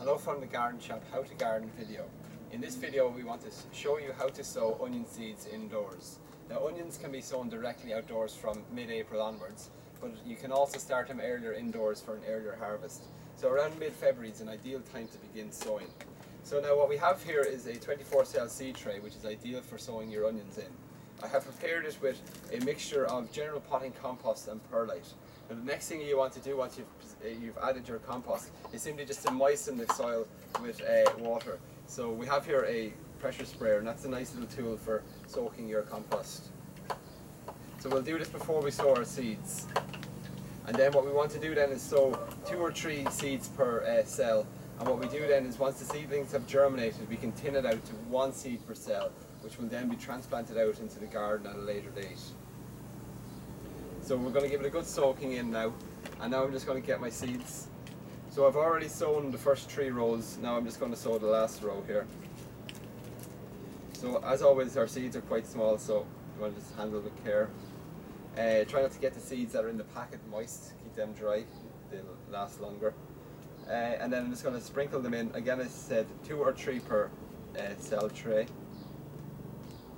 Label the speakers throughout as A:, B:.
A: Hello from the Garden Shop How to Garden video. In this video we want to show you how to sow onion seeds indoors. Now onions can be sown directly outdoors from mid-April onwards, but you can also start them earlier indoors for an earlier harvest. So around mid-February is an ideal time to begin sowing. So now what we have here is a 24 cell seed tray which is ideal for sowing your onions in. I have prepared it with a mixture of general potting compost and perlite. Now the next thing you want to do once you've, you've added your compost is simply just to moisten the soil with uh, water. So we have here a pressure sprayer and that's a nice little tool for soaking your compost. So we'll do this before we sow our seeds. And then what we want to do then is sow two or three seeds per uh, cell. And what we do then is once the seedlings have germinated, we can tin it out to one seed per cell which will then be transplanted out into the garden at a later date. So we're going to give it a good soaking in now, and now I'm just going to get my seeds. So I've already sown the first three rows, now I'm just going to sow the last row here. So as always our seeds are quite small so you want to just handle with care. Uh, try not to get the seeds that are in the packet moist, keep them dry, they'll last longer. Uh, and then I'm just going to sprinkle them in, again as I said, two or three per uh, cell tray.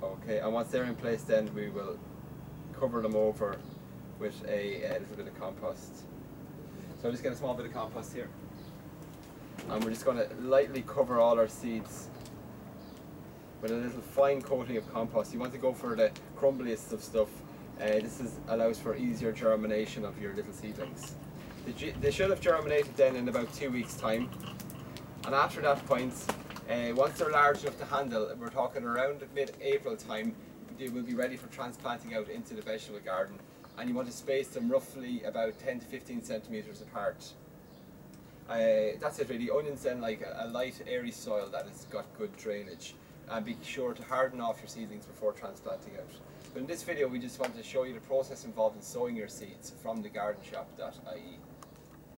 A: Okay, and once they're in place then we will cover them over with a, a little bit of compost. So I'm just getting a small bit of compost here. And we're just going to lightly cover all our seeds with a little fine coating of compost. You want to go for the crumbliest of stuff. Uh, this is, allows for easier germination of your little seedlings. They should have germinated then in about two weeks time. And after that point, uh, once they're large enough to handle, we're talking around mid-April time, they will be ready for transplanting out into the vegetable garden. And you want to space them roughly about 10 to 15 centimetres apart. Uh, that's it really. Onions then like a, a light airy soil that has got good drainage. And be sure to harden off your seedlings before transplanting out. But in this video we just want to show you the process involved in sowing your seeds from thegardenshop.ie.